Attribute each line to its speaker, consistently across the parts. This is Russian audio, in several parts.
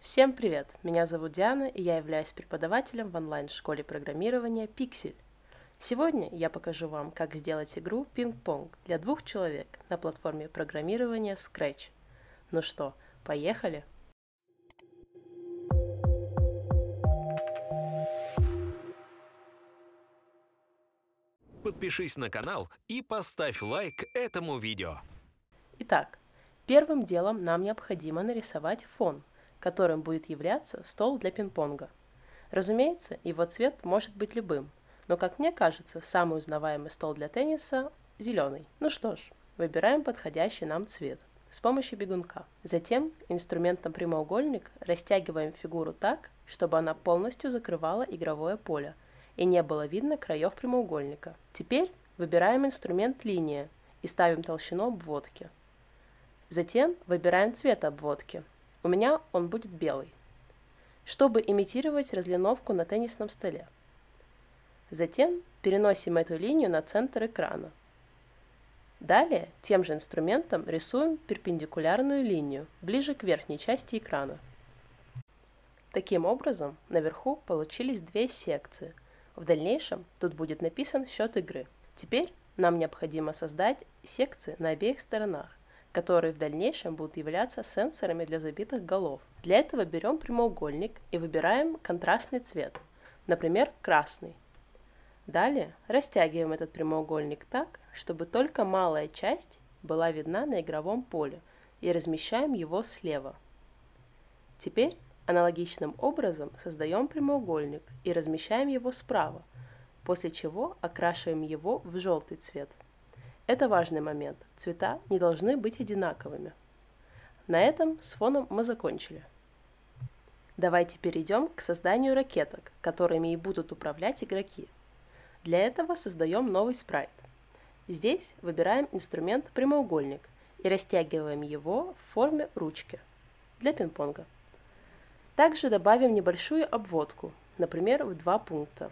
Speaker 1: Всем привет! Меня зовут Диана, и я являюсь преподавателем в онлайн-школе программирования Pixel. Сегодня я покажу вам, как сделать игру «Пинг-понг» для двух человек на платформе программирования Scratch. Ну что, поехали?
Speaker 2: Подпишись на канал и поставь лайк этому видео.
Speaker 1: Итак, первым делом нам необходимо нарисовать фон, которым будет являться стол для пинг-понга. Разумеется, его цвет может быть любым, но, как мне кажется, самый узнаваемый стол для тенниса – зеленый. Ну что ж, выбираем подходящий нам цвет с помощью бегунка. Затем инструментом прямоугольник растягиваем фигуру так, чтобы она полностью закрывала игровое поле и не было видно краев прямоугольника. Теперь выбираем инструмент линия и ставим толщину обводки. Затем выбираем цвет обводки. У меня он будет белый, чтобы имитировать разлиновку на теннисном столе. Затем переносим эту линию на центр экрана. Далее тем же инструментом рисуем перпендикулярную линию ближе к верхней части экрана. Таким образом, наверху получились две секции. В дальнейшем тут будет написан счет игры. Теперь нам необходимо создать секции на обеих сторонах, которые в дальнейшем будут являться сенсорами для забитых голов. Для этого берем прямоугольник и выбираем контрастный цвет, например, красный. Далее растягиваем этот прямоугольник так, чтобы только малая часть была видна на игровом поле и размещаем его слева. Теперь аналогичным образом создаем прямоугольник и размещаем его справа, после чего окрашиваем его в желтый цвет. Это важный момент. Цвета не должны быть одинаковыми. На этом с фоном мы закончили. Давайте перейдем к созданию ракеток, которыми и будут управлять игроки – для этого создаем новый спрайт. Здесь выбираем инструмент прямоугольник и растягиваем его в форме ручки для пинг-понга. Также добавим небольшую обводку, например, в два пункта.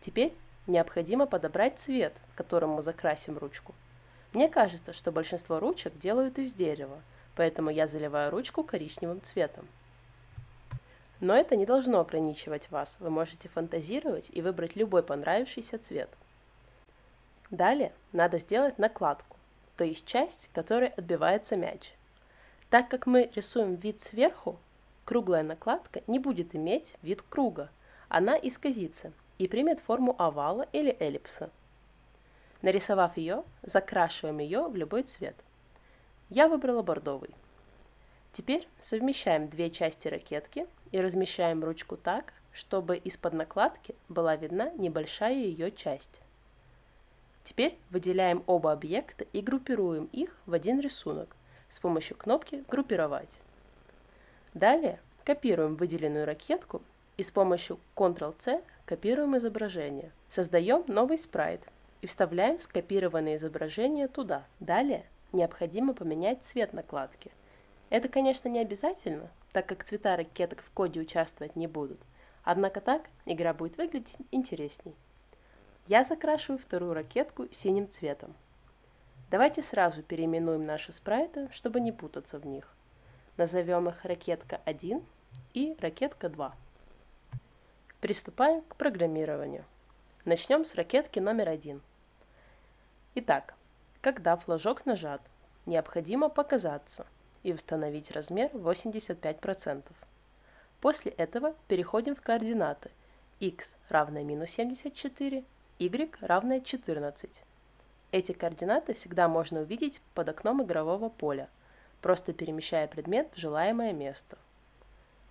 Speaker 1: Теперь необходимо подобрать цвет, которым мы закрасим ручку. Мне кажется, что большинство ручек делают из дерева, поэтому я заливаю ручку коричневым цветом. Но это не должно ограничивать вас. Вы можете фантазировать и выбрать любой понравившийся цвет. Далее надо сделать накладку, то есть часть, которой отбивается мяч. Так как мы рисуем вид сверху, круглая накладка не будет иметь вид круга. Она исказится и примет форму овала или эллипса. Нарисовав ее, закрашиваем ее в любой цвет. Я выбрала бордовый. Теперь совмещаем две части ракетки и размещаем ручку так, чтобы из-под накладки была видна небольшая ее часть. Теперь выделяем оба объекта и группируем их в один рисунок с помощью кнопки «Группировать». Далее копируем выделенную ракетку и с помощью Ctrl-C копируем изображение. Создаем новый спрайт и вставляем скопированное изображение туда. Далее необходимо поменять цвет накладки. Это, конечно, не обязательно, так как цвета ракеток в коде участвовать не будут. Однако так игра будет выглядеть интересней. Я закрашиваю вторую ракетку синим цветом. Давайте сразу переименуем наши спрайты, чтобы не путаться в них. Назовем их ракетка 1 и ракетка 2. Приступаем к программированию. Начнем с ракетки номер 1. Итак, когда флажок нажат, необходимо показаться – и установить размер 85%. После этого переходим в координаты x равное минус 74, y равное 14. Эти координаты всегда можно увидеть под окном игрового поля, просто перемещая предмет в желаемое место.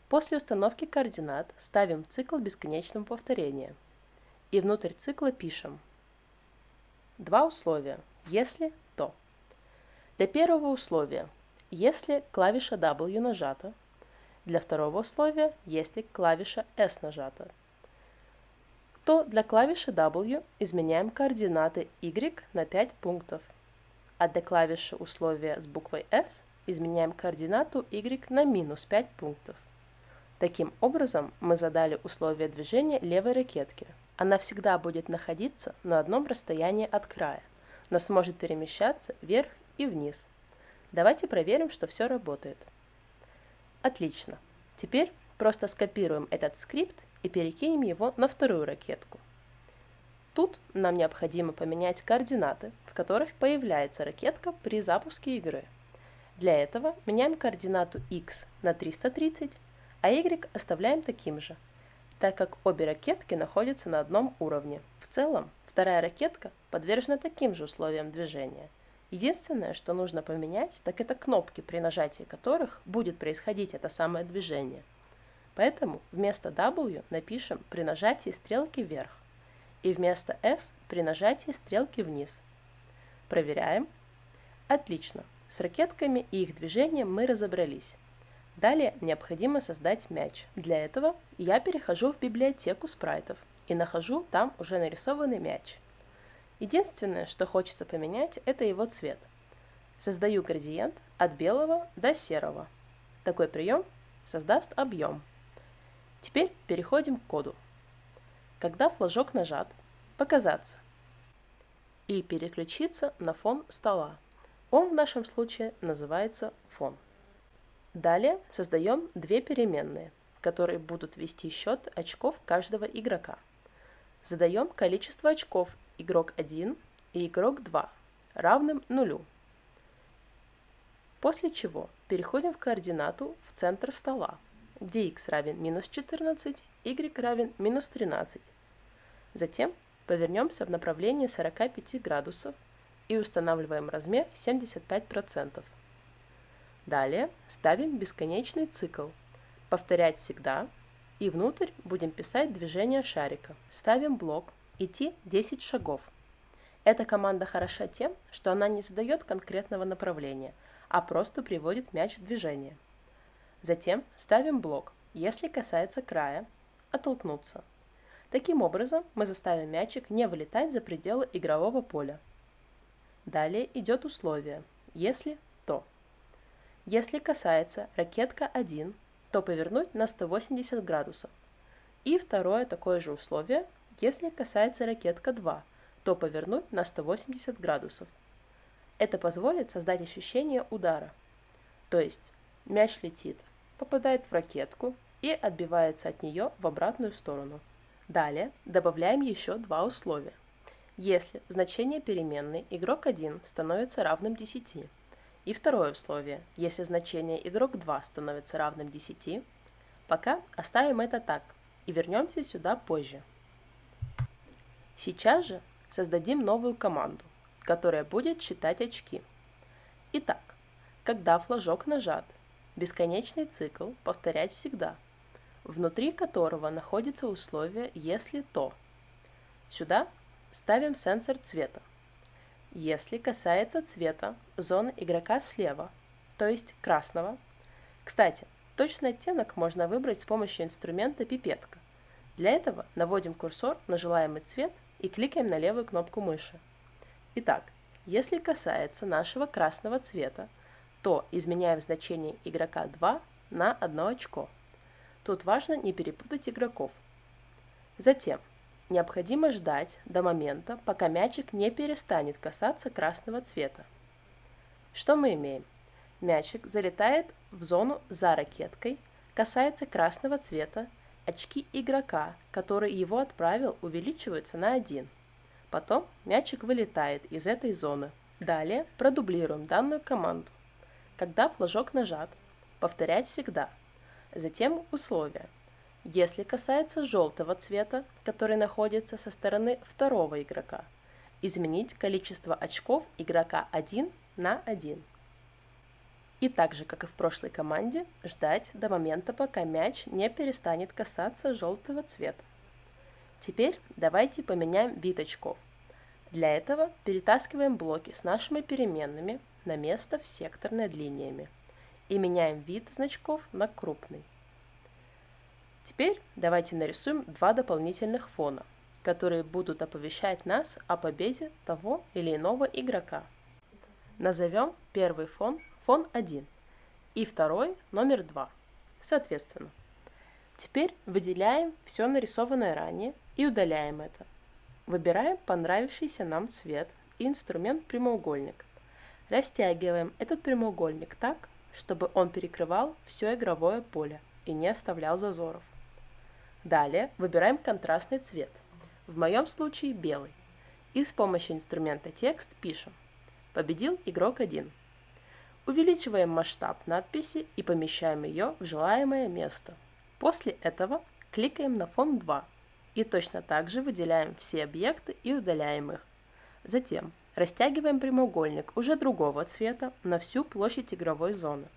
Speaker 1: После установки координат ставим цикл бесконечного повторения. И внутрь цикла пишем два условия, если то. Для первого условия если клавиша W нажата. Для второго условия, если клавиша S нажата. То для клавиши W изменяем координаты Y на 5 пунктов. А для клавиши условия с буквой S изменяем координату Y на минус 5 пунктов. Таким образом, мы задали условие движения левой ракетки. Она всегда будет находиться на одном расстоянии от края, но сможет перемещаться вверх и вниз – Давайте проверим, что все работает. Отлично. Теперь просто скопируем этот скрипт и перекинем его на вторую ракетку. Тут нам необходимо поменять координаты, в которых появляется ракетка при запуске игры. Для этого меняем координату x на 330, а y оставляем таким же, так как обе ракетки находятся на одном уровне. В целом, вторая ракетка подвержена таким же условиям движения. Единственное, что нужно поменять, так это кнопки, при нажатии которых будет происходить это самое движение. Поэтому вместо W напишем при нажатии стрелки вверх и вместо S при нажатии стрелки вниз. Проверяем. Отлично. С ракетками и их движением мы разобрались. Далее необходимо создать мяч. Для этого я перехожу в библиотеку спрайтов и нахожу там уже нарисованный мяч. Единственное, что хочется поменять, это его цвет. Создаю градиент от белого до серого. Такой прием создаст объем. Теперь переходим к коду. Когда флажок нажат, показаться и переключиться на фон стола. Он в нашем случае называется фон. Далее создаем две переменные, которые будут вести счет очков каждого игрока. Задаем количество очков игрок 1 и игрок 2 равным нулю. После чего переходим в координату в центр стола, где x равен минус 14, y равен минус 13. Затем повернемся в направлении 45 градусов и устанавливаем размер 75%. Далее ставим бесконечный цикл. Повторять всегда. И внутрь будем писать движение шарика. Ставим блок «Идти 10 шагов». Эта команда хороша тем, что она не задает конкретного направления, а просто приводит мяч в движение. Затем ставим блок «Если касается края», «Оттолкнуться». Таким образом, мы заставим мячик не вылетать за пределы игрового поля. Далее идет условие «Если то». Если касается ракетка 1, то повернуть на 180 градусов. И второе такое же условие, если касается ракетка 2, то повернуть на 180 градусов. Это позволит создать ощущение удара. То есть мяч летит, попадает в ракетку и отбивается от нее в обратную сторону. Далее добавляем еще два условия. Если значение переменной игрок 1 становится равным 10, и второе условие, если значение игрок 2 становится равным 10, пока оставим это так и вернемся сюда позже. Сейчас же создадим новую команду, которая будет считать очки. Итак, когда флажок нажат, бесконечный цикл повторять всегда, внутри которого находится условие «если то». Сюда ставим сенсор цвета – если касается цвета зоны игрока слева, то есть красного. Кстати, точный оттенок можно выбрать с помощью инструмента пипетка. Для этого наводим курсор на желаемый цвет и кликаем на левую кнопку мыши. Итак, если касается нашего красного цвета, то изменяем значение игрока 2 на 1 очко. Тут важно не перепутать игроков. Затем Необходимо ждать до момента, пока мячик не перестанет касаться красного цвета. Что мы имеем? Мячик залетает в зону за ракеткой, касается красного цвета, очки игрока, который его отправил, увеличиваются на 1. Потом мячик вылетает из этой зоны. Далее продублируем данную команду. Когда флажок нажат, повторять всегда. Затем условия – если касается желтого цвета, который находится со стороны второго игрока, изменить количество очков игрока 1 на 1. И так же, как и в прошлой команде, ждать до момента, пока мяч не перестанет касаться желтого цвета. Теперь давайте поменяем вид очков. Для этого перетаскиваем блоки с нашими переменными на место в сектор над линиями и меняем вид значков на крупный. Теперь давайте нарисуем два дополнительных фона, которые будут оповещать нас о победе того или иного игрока. Назовем первый фон фон 1 и второй номер 2, соответственно. Теперь выделяем все нарисованное ранее и удаляем это. Выбираем понравившийся нам цвет и инструмент прямоугольник. Растягиваем этот прямоугольник так, чтобы он перекрывал все игровое поле и не оставлял зазоров. Далее выбираем контрастный цвет. В моем случае белый. И с помощью инструмента текст пишем «Победил игрок 1». Увеличиваем масштаб надписи и помещаем ее в желаемое место. После этого кликаем на фон 2 и точно так же выделяем все объекты и удаляем их. Затем растягиваем прямоугольник уже другого цвета на всю площадь игровой зоны.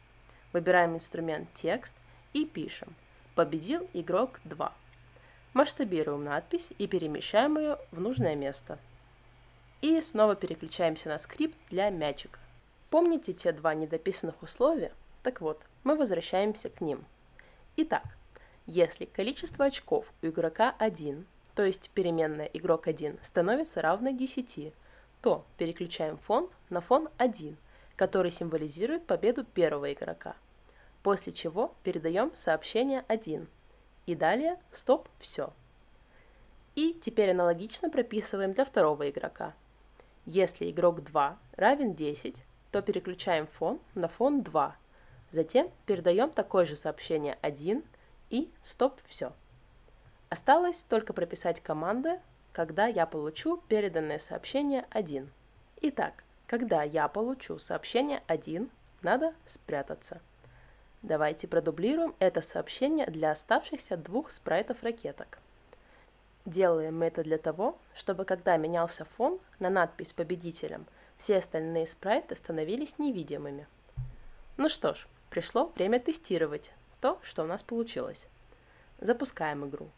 Speaker 1: Выбираем инструмент «Текст» и пишем «Победил игрок 2». Масштабируем надпись и перемещаем ее в нужное место. И снова переключаемся на скрипт для мячика. Помните те два недописанных условия? Так вот, мы возвращаемся к ним. Итак, если количество очков у игрока 1, то есть переменная игрок 1, становится равной 10, то переключаем фон на фон 1, который символизирует победу первого игрока. После чего передаем сообщение 1. И далее стоп, все. И теперь аналогично прописываем для второго игрока. Если игрок 2 равен 10, то переключаем фон на фон 2. Затем передаем такое же сообщение 1 и стоп, все. Осталось только прописать команды, когда я получу переданное сообщение 1. Итак, когда я получу сообщение 1, надо спрятаться. Давайте продублируем это сообщение для оставшихся двух спрайтов ракеток. Делаем мы это для того, чтобы когда менялся фон на надпись победителям, все остальные спрайты становились невидимыми. Ну что ж, пришло время тестировать то, что у нас получилось. Запускаем игру.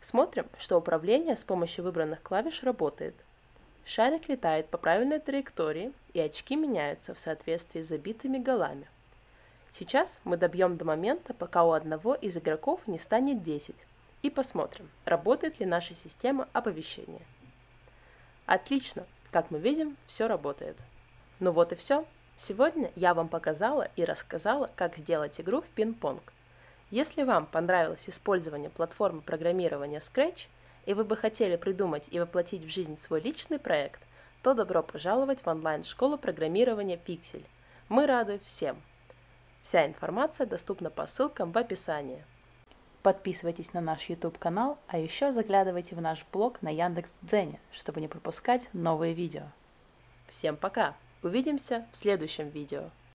Speaker 1: Смотрим, что управление с помощью выбранных клавиш работает. Шарик летает по правильной траектории, и очки меняются в соответствии с забитыми голами. Сейчас мы добьем до момента, пока у одного из игроков не станет 10, и посмотрим, работает ли наша система оповещения. Отлично, как мы видим, все работает. Ну вот и все. Сегодня я вам показала и рассказала, как сделать игру в пинг-понг. Если вам понравилось использование платформы программирования Scratch, и вы бы хотели придумать и воплотить в жизнь свой личный проект, то добро пожаловать в онлайн-школу программирования Pixel. Мы рады всем! Вся информация доступна по ссылкам в описании. Подписывайтесь на наш YouTube канал, а еще заглядывайте в наш блог на Яндекс.Дзене, чтобы не пропускать новые видео. Всем пока! Увидимся в следующем видео.